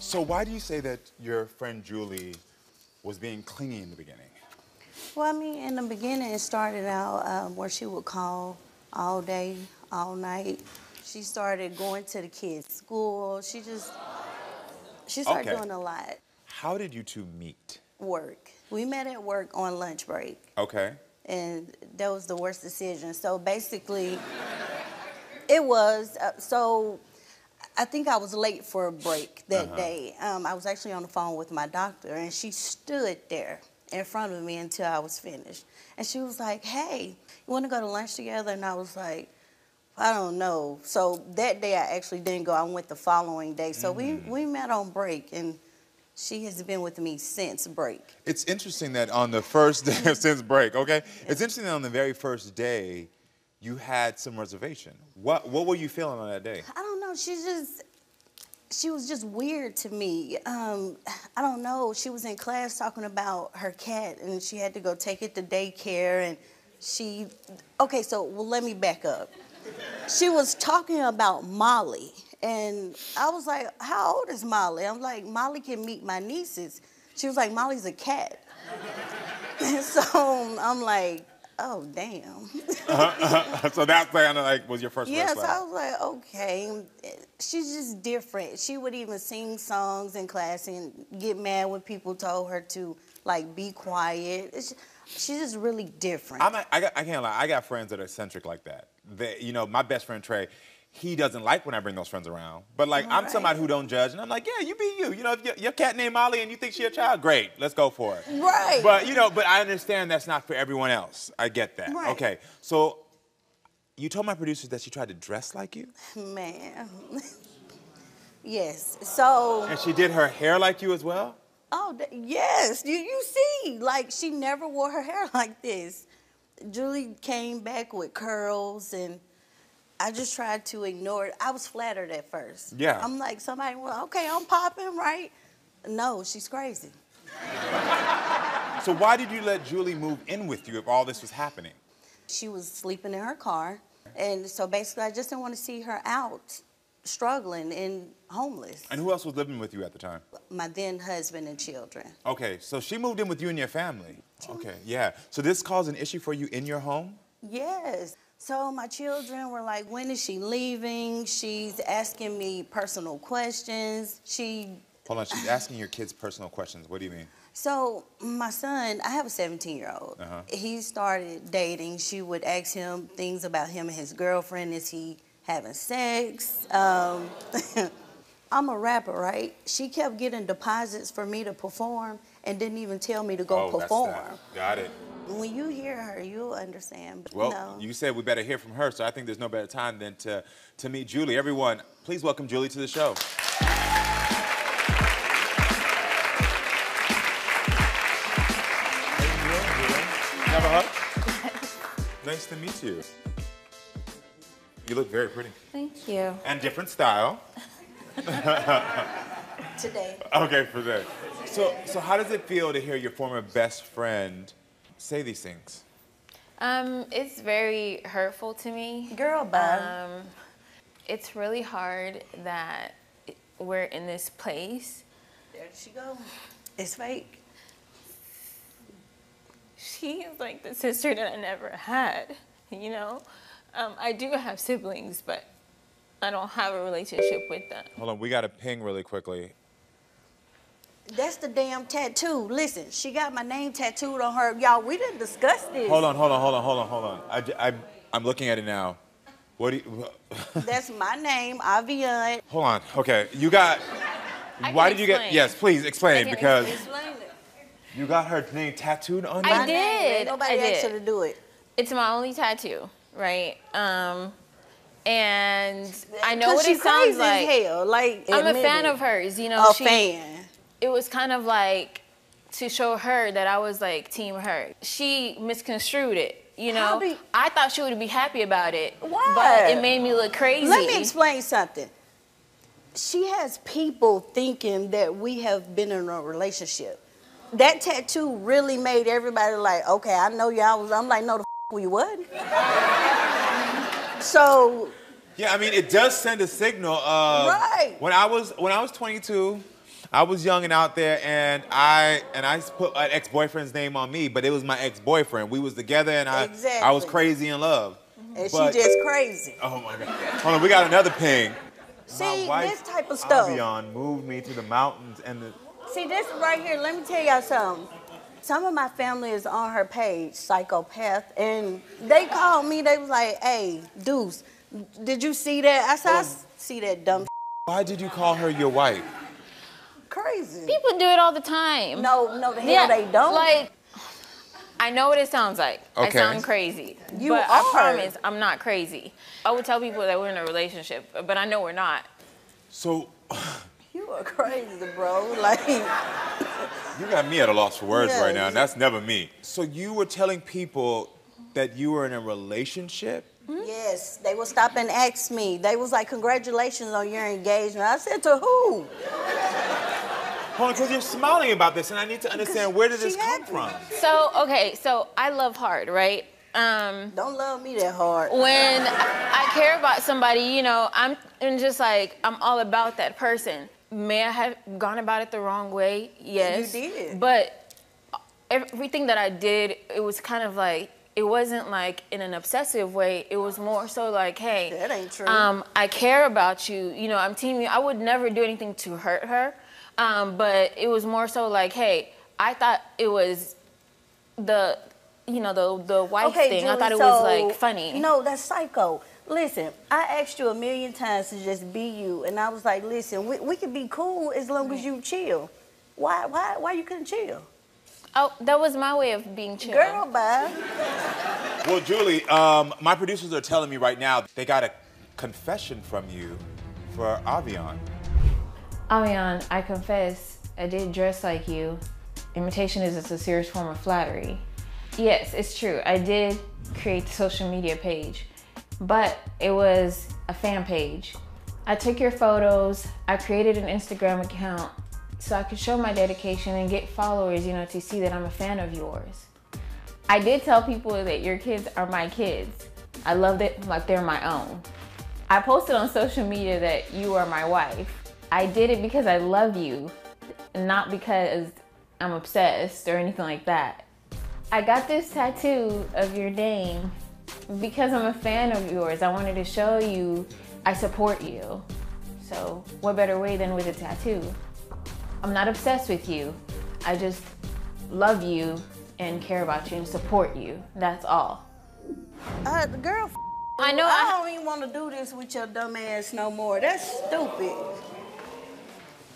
So why do you say that your friend Julie was being clingy in the beginning? Well, I mean, in the beginning, it started out um, where she would call all day, all night. She started going to the kids' school. She just, she started Okay. doing a lot. How did you two meet? Work. We met at work on lunch break, Okay. and that was the worst decision. So basically, it was. Uh, so I think I was late for a break that Uh-huh. day. Um, I was actually on the phone with my doctor, and she stood there in front of me until I was finished. And she was like, "Hey, you want to go to lunch together?" And I was like, "I don't know." So that day I actually didn't go. I went the following day. So Mm. we we met on break, and she has been with me since break. It's interesting that on the first day since break, okay? It's interesting that on the very first day, you had some reservation. What what were you feeling on that day? I don't know. She just, she was just weird to me. Um, I don't know. She was in class talking about her cat, and she had to go take it to daycare, and she. Okay, so well, let me back up. She was talking about Molly, and I was like, "How old is Molly?" I'm like, "Molly can meet my nieces." She was like, "Molly's a cat." So I'm like, "Oh damn." Uh-huh, uh-huh. so that kind of like was your first Yes, flag. I was like, okay. She's just different. She would even sing songs in class and get mad when people told her to like be quiet. It's, she's just really different. I'm not, I, got, I can't lie. I got friends that are eccentric like that. They, you know, my best friend Trey, he doesn't like when I bring those friends around. But like, I'm Right. somebody who don't judge, and I'm like, yeah, you be you. You know, if your, your cat named Molly and you think she a child, great, let's go for it. Right. But you know, but I understand that's not for everyone else. I get that. Right. Okay. So, you told my producers that she tried to dress like you, Man. yes. So, and she did her hair like you as well. oh, yes. You, you see, like, she never wore her hair like this. Julie came back with curls and I just tried to ignore it. I was flattered at first. Yeah. I'm like, somebody, well, okay, I'm popping, right? No, she's crazy. So why did you let Julie move in with you if all this was happening? She was sleeping in her car. And so basically, I just didn't want to see her out struggling and homeless. And who else was living with you at the time? My then husband and children. Okay, so she moved in with you and your family. Okay, yeah. So this caused an issue for you in your home? Yes. So my children were like, when is she leaving? She's asking me personal questions. She Hold on, she's asking your kids personal questions. What do you mean? So my son, I have a 17 year old. Uh-huh. He started dating. She would ask him things about him and his girlfriend. Is he having sex? Um, I'm a rapper, right? She kept getting deposits for me to perform and didn't even tell me to go Oh, that's perform. that. Got it. When you hear her, you'll understand. But Well, no. you said we better hear from her, so I think there's no better time than to, to meet Julie. Everyone, please welcome Julie to the show. Have a hug? nice to meet you. You look very pretty. Thank you. And different style. Today. Okay, for that. So, so how does it feel to hear your former best friend say these things? Um, it's very hurtful to me. Girl, bye. Um, it's really hard that we're in this place. there she go. It's fake. She is like the sister that I never had, you know? Um, I do have siblings, but I don't have a relationship with them. Hold on, we got to ping really quickly. That's the damn tattoo. Listen, she got my name tattooed on her. Y'all, we didn't discuss this. Hold on, hold on, hold on, hold on, hold on. I, j- I, am looking at it now. What do you, That's my name, Avione. hold on, okay. You got, I why did you get, yes, please explain, I can because Explain it. you got her name tattooed on I you? My name. did, Ain't Nobody I asked did. her to do it. It's my only tattoo, right? Um, and I know what it sounds like. Hell. Like, I'm a fan it. of hers, you know. A she, fan. It was kind of like to show her that I was like team her. She misconstrued it, you know. do you- I thought she would be happy about it. Why? But it made me look crazy. Let me explain something. She has people thinking that we have been in a relationship. That tattoo really made everybody like, okay, I know y'all was. I'm like, no, the f- we wouldn't. so Yeah, I mean, it does send a signal of Right. when I was when I was 22, I was young and out there, and I and I put an ex-boyfriend's name on me, but it was my ex-boyfriend. We was together, and I I was crazy in love. And But- she just crazy. Oh my God! Hold on, we got another ping. See, my wife, this type of stuff. Avione moved me to the mountains and the. See, this right here, let me tell y'all something. Some of my family is on her page, psychopath, and they called me. They was like, "Hey, Deuce, did you see that?" I said, "I see that dumb Why did you call her your wife? Crazy." People do it all the time. No, no, the hell they don't. Like, I know what it sounds like. Okay. I sound crazy. You but are. I promise I'm not crazy. I would tell people that we're in a relationship, but I know we're not. So you are crazy, bro. Like, you got me at a loss for words right now, and that's never me. So you were telling people that you were in a relationship? Hmm? yes, they would stop and ask me. They was like, "Congratulations on your engagement." I said, "To who?" Hold on, because you're smiling about this, and I need to understand where did this come from? So, okay, so I love hard, right? Um, Don't love me that hard. when I care about somebody, you know, I'm and just like I'm all about that person. May I have gone about it the wrong way? Yes. you did. But everything that I did, it was kind of like it wasn't like in an obsessive way. It was more so like, hey, That ain't true. Um, I care about you. You know, I'm teaming. you. I would never do anything to hurt her. Um, but it was more so like, hey, I thought it was the, you know, the the wife thing. I thought it so- was like funny. No, that's psycho. Listen, I asked you a million times to just be you, and I was like, listen, we, we can be cool as long as you chill. Why, why, why you couldn't chill? Oh, that was my way of being chill. Girl, bye. Well, Julie, um, my producers are telling me right now they got a confession from you for Avione. Avione, I confess, I did dress like you. Imitation is a serious form of flattery. Yes, it's true. I did create the social media page, but it was a fan page. I took your photos, I created an Instagram account so I could show my dedication and get followers, you know, to see that I'm a fan of yours. I did tell people that your kids are my kids. I loved it like they're my own. I posted on social media that you are my wife. I did it because I love you, not because I'm obsessed or anything like that. I got this tattoo of your name because I'm a fan of yours. I wanted to show you I support you. So, what better way than with a tattoo? I'm not obsessed with you. I just love you and care about you and support you. That's all. Uh, girl, f- I know I I- don't even want to do this with your dumb ass no more. That's stupid.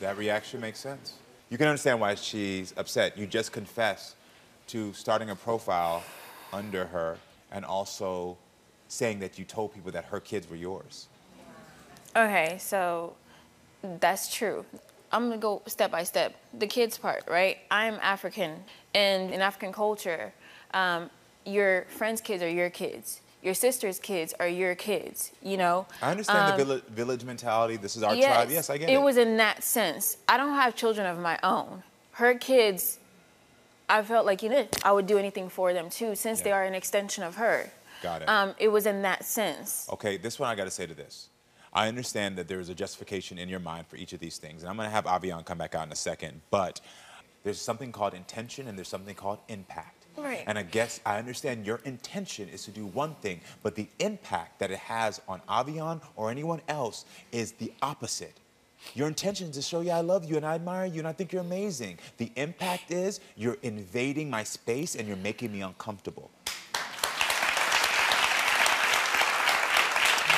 That reaction makes sense. You can understand why she's upset. You just confessed to starting a profile under her and also saying that you told people that her kids were yours. Okay, so that's true. I'm gonna go step by step. The kids part, right? I'm African, and in African culture, um, your friends' kids are your kids. Your sister's kids are your kids. You know. I understand Um, the village, village mentality. This is our tribe. Yes, I get it. It was in that sense. I don't have children of my own. Her kids, I felt like you know I would do anything for them too, since they are an extension of her. Got it. Um, it was in that sense. Okay, this one I got to say to this. I understand that there is a justification in your mind for each of these things, and I'm going to have Avione come back out in a second. But there's something called intention, and there's something called impact. Right. And I guess I understand your intention is to do one thing, but the impact that it has on Avione or anyone else is the opposite. Your intention is to show you I love you and I admire you and I think you're amazing. The impact is you're invading my space and you're making me uncomfortable.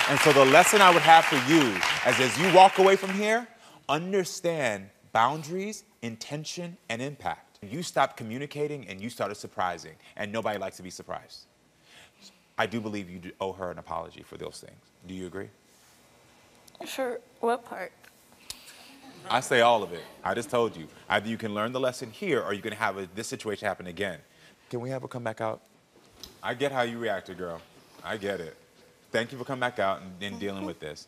And so the lesson I would have for you as as you walk away from here, understand boundaries, intention, and impact. You stopped communicating and you started surprising, and nobody likes to be surprised. I do believe you owe her an apology for those things. Do you agree? For what part? I say all of it. I just told you. Either you can learn the lesson here or you can have a, this situation happen again. Can we have her come back out? I get how you reacted, girl. I get it. Thank you for coming back out and, and dealing with this.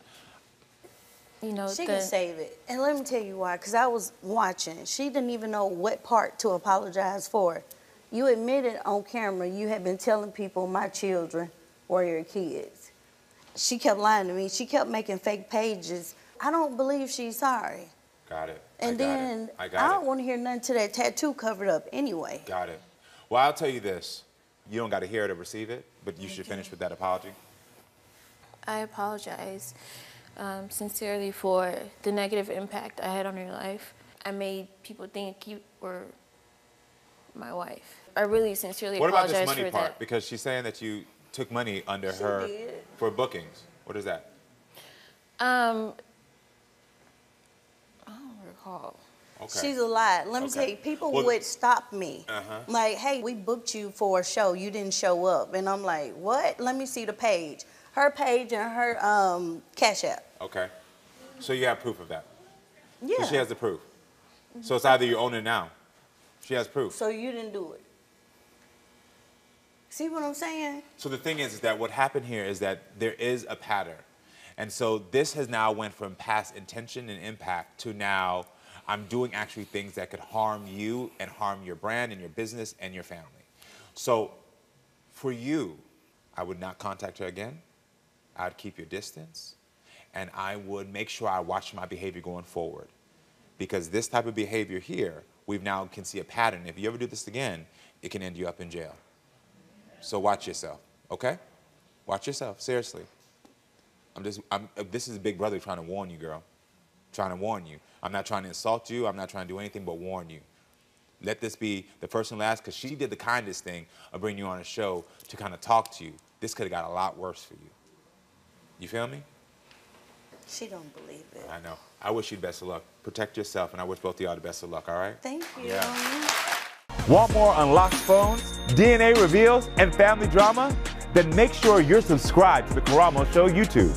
You know, She the, can save it. And let me tell you why, because I was watching. She didn't even know what part to apologize for. You admitted on camera you had been telling people my children were your kids. She kept lying to me. She kept making fake pages. I don't believe she's sorry. Got it. I And got then it. I I, don't want to hear nothing to that tattoo covered up anyway. Got it. Well, I'll tell you this. You don't got to hear it or receive it, but you should finish with that apology. I apologize um, sincerely for the negative impact I had on your life. I made people think you were my wife. I really sincerely What about this money for part? that. Because she's saying that you took money under She her did. for bookings. What is that? Um, I don't recall. Okay. She's a lie. Let me Okay. tell you, people Well- would stop me. Uh-huh. Like, hey, we booked you for a show. You didn't show up. And I'm like, what? Let me see the page. Her page and her um, Cash App. okay. So you have proof of that. Yeah. So she has the proof. So it's either you own it now. She has proof. So you didn't do it. See what I'm saying? So the thing is, is that what happened here is that there is a pattern. And so this has now went from past intention and impact to now I'm doing actually things that could harm you and harm your brand and your business and your family. So for you, I would not contact her again. I'd keep your distance. And I would make sure I watch my behavior going forward. Because this type of behavior here, we've now can see a pattern. If you ever do this again, it can end you up in jail. So watch yourself, okay? Watch yourself, seriously. I'm just, I'm, this is a big brother trying to warn you, girl. Trying to warn you. I'm not trying to insult you. I'm not trying to do anything but warn you. Let this be the first and last, because she did the kindest thing of bringing you on a show to kind of talk to you. This could have got a lot worse for you. You feel me? She don't believe it. I know. I wish you the best of luck. Protect yourself, and I wish both of y'all the best of luck, all right? Thank you. Yeah. Want more unlocked phones, DNA reveals, and family drama? Then make sure you're subscribed to the Karamo Show YouTube.